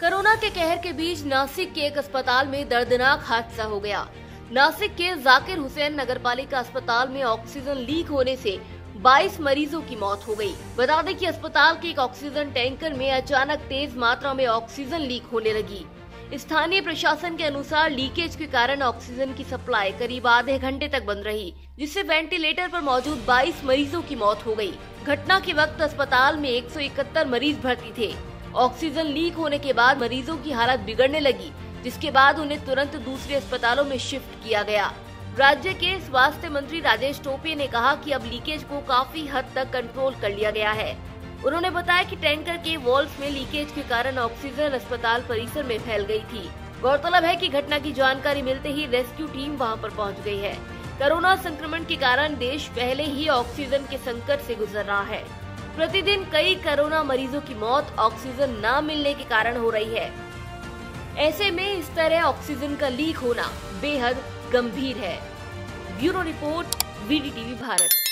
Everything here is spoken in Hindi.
कोरोना के कहर के बीच नासिक के एक अस्पताल में दर्दनाक हादसा हो गया नासिक के जाकिर हुसैन नगर पालिका अस्पताल में ऑक्सीजन लीक होने से 22 मरीजों की मौत हो गई। बता दें कि अस्पताल के एक ऑक्सीजन टैंकर में अचानक तेज मात्रा में ऑक्सीजन लीक होने लगी स्थानीय प्रशासन के अनुसार लीकेज के कारण ऑक्सीजन की सप्लाई करीब आधे घंटे तक बंद रही, जिससे वेंटिलेटर पर मौजूद 22 मरीजों की मौत हो गई। घटना के वक्त अस्पताल में 171 मरीज़ भर्ती थे ऑक्सीजन लीक होने के बाद मरीजों की हालत बिगड़ने लगी, जिसके बाद उन्हें तुरंत दूसरे अस्पतालों में शिफ्ट किया गया। राज्य के स्वास्थ्य मंत्री राजेश टोपे ने कहा कि अब लीकेज को काफ़ी हद तक कंट्रोल कर लिया गया है। उन्होंने बताया कि टैंकर के वॉल्व में लीकेज के कारण ऑक्सीजन अस्पताल परिसर में फैल गई थी। गौरतलब है कि घटना की जानकारी मिलते ही रेस्क्यू टीम वहाँ पर पहुँच गई है। कोरोना संक्रमण के कारण देश पहले ही ऑक्सीजन के संकट से गुजर रहा है। प्रतिदिन कई कोरोना मरीजों की मौत ऑक्सीजन न मिलने के कारण हो रही है। ऐसे में इस तरह ऑक्सीजन का लीक होना बेहद गंभीर है। Bureau report V D TV Bharat.